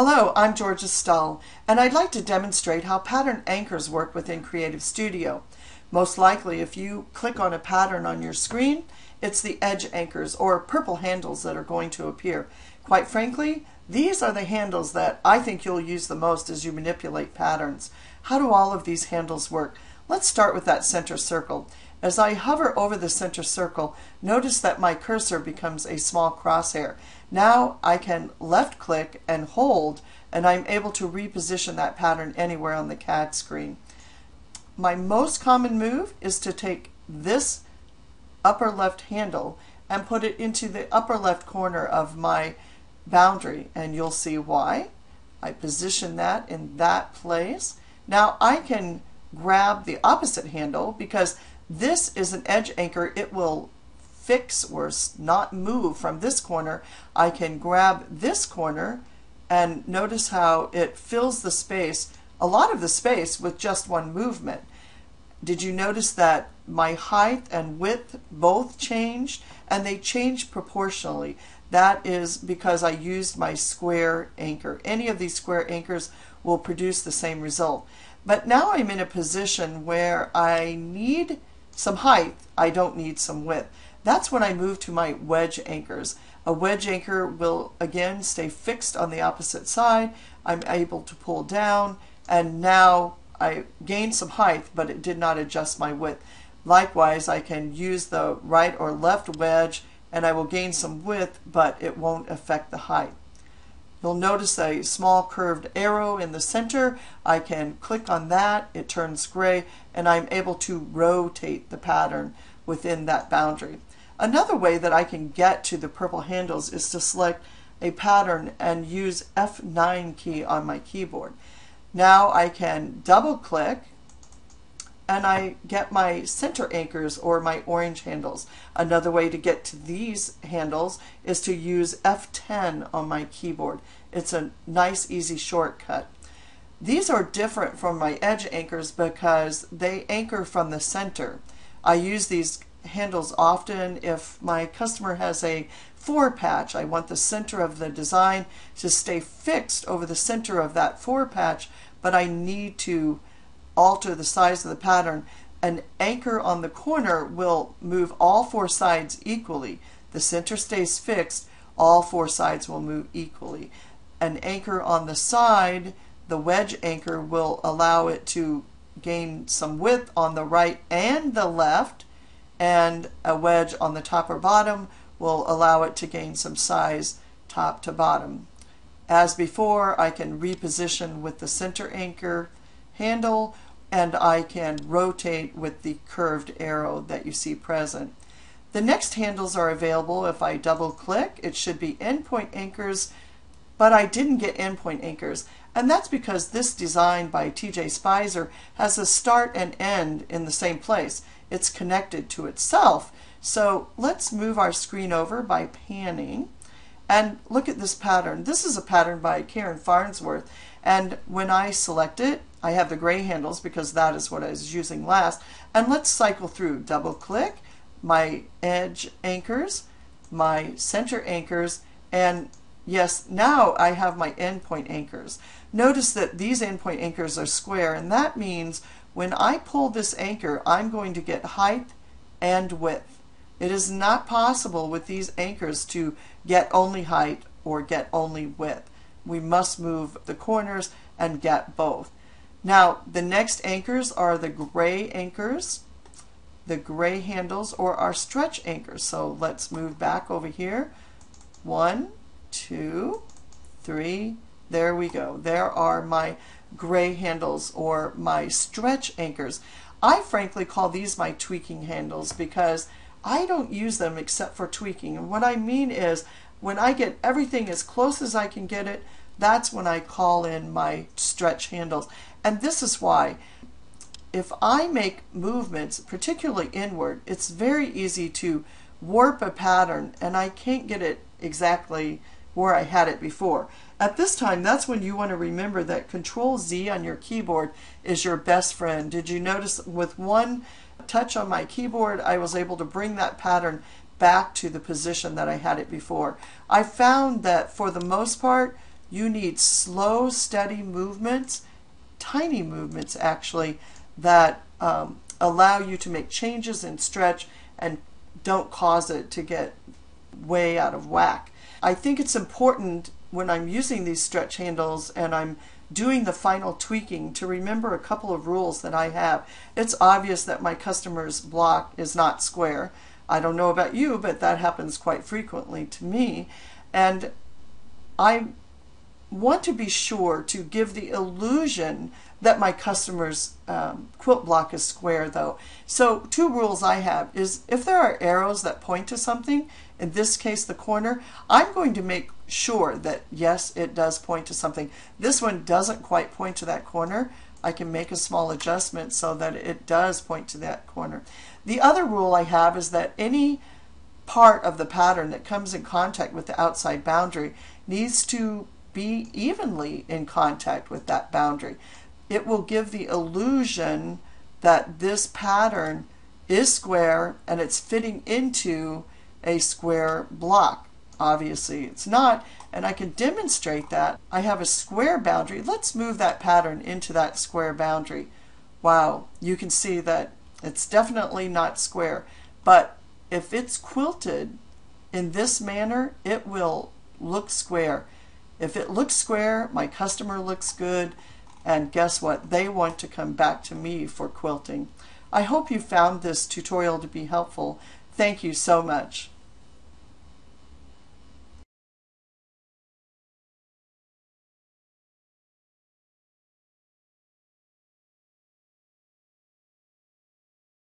Hello, I'm Georgia Stull, and I'd like to demonstrate how pattern anchors work within Creative Studio. Most likely, if you click on a pattern on your screen, it's the edge anchors or purple handles that are going to appear. Quite frankly, these are the handles that I think you'll use the most as you manipulate patterns. How do all of these handles work? Let's start with that center circle. As I hover over the center circle, notice that my cursor becomes a small crosshair. Now I can left click and hold and I'm able to reposition that pattern anywhere on the CAD screen. My most common move is to take this upper left handle and put it into the upper left corner of my boundary and you'll see why. I position that in that place. Now I can grab the opposite handle because this is an edge anchor. It will fix or not move from this corner, I can grab this corner and notice how it fills the space, a lot of the space with just one movement. Did you notice that my height and width both changed and they changed proportionally? That is because I used my square anchor. Any of these square anchors will produce the same result. But now I'm in a position where I need some height, I don't need some width. That's when I move to my wedge anchors. A wedge anchor will again stay fixed on the opposite side. I'm able to pull down and now I gained some height but it did not adjust my width. Likewise I can use the right or left wedge and I will gain some width but it won't affect the height. You'll notice a small curved arrow in the center. I can click on that, it turns gray, and I'm able to rotate the pattern within that boundary. Another way that I can get to the purple handles is to select a pattern and use F9 key on my keyboard. Now I can double click and I get my center anchors or my orange handles. Another way to get to these handles is to use F10 on my keyboard. It's a nice easy shortcut. These are different from my edge anchors because they anchor from the center. I use these handles often. If my customer has a four patch, I want the center of the design to stay fixed over the center of that four patch, but I need to alter the size of the pattern. An anchor on the corner will move all four sides equally. The center stays fixed, all four sides will move equally. An anchor on the side, the wedge anchor will allow it to gain some width on the right and the left and a wedge on the top or bottom will allow it to gain some size top to bottom. As before, I can reposition with the center anchor handle and I can rotate with the curved arrow that you see present. The next handles are available if I double click. It should be endpoint anchors, but I didn't get endpoint anchors. And that's because this design by TJ Spicer has a start and end in the same place it's connected to itself. So let's move our screen over by panning and look at this pattern. This is a pattern by Karen Farnsworth and when I select it I have the gray handles because that is what I was using last and let's cycle through double click my edge anchors my center anchors and yes now I have my endpoint anchors notice that these endpoint anchors are square and that means when I pull this anchor, I'm going to get height and width. It is not possible with these anchors to get only height or get only width. We must move the corners and get both. Now, the next anchors are the gray anchors, the gray handles, or our stretch anchors. So let's move back over here. One, two, three, there we go. There are my gray handles or my stretch anchors. I frankly call these my tweaking handles because I don't use them except for tweaking. And what I mean is when I get everything as close as I can get it, that's when I call in my stretch handles. And this is why if I make movements, particularly inward, it's very easy to warp a pattern and I can't get it exactly where I had it before. At this time, that's when you want to remember that Control Z on your keyboard is your best friend. Did you notice with one touch on my keyboard, I was able to bring that pattern back to the position that I had it before. I found that for the most part, You need slow, steady movements, tiny movements actually, that um, allow you to make changes and stretch and don't cause it to get way out of whack. I think it's important when I'm using these stretch handles and I'm doing the final tweaking to remember a couple of rules that I have. It's obvious that my customer's block is not square. I don't know about you, but that happens quite frequently to me. And I want to be sure to give the illusion that my customer's um, quilt block is square though. So two rules I have is if there are arrows that point to something, in this case the corner, I'm going to make sure that yes, it does point to something. This one doesn't quite point to that corner. I can make a small adjustment so that it does point to that corner. The other rule I have is that any part of the pattern that comes in contact with the outside boundary needs to be evenly in contact with that boundary. It will give the illusion that this pattern is square and it's fitting into a square block. Obviously it's not, and I can demonstrate that. I have a square boundary. Let's move that pattern into that square boundary. Wow, you can see that it's definitely not square, but if it's quilted in this manner, it will look square. If it looks square, my customer looks good, and guess what? They want to come back to me for quilting. I hope you found this tutorial to be helpful. Thank you so much.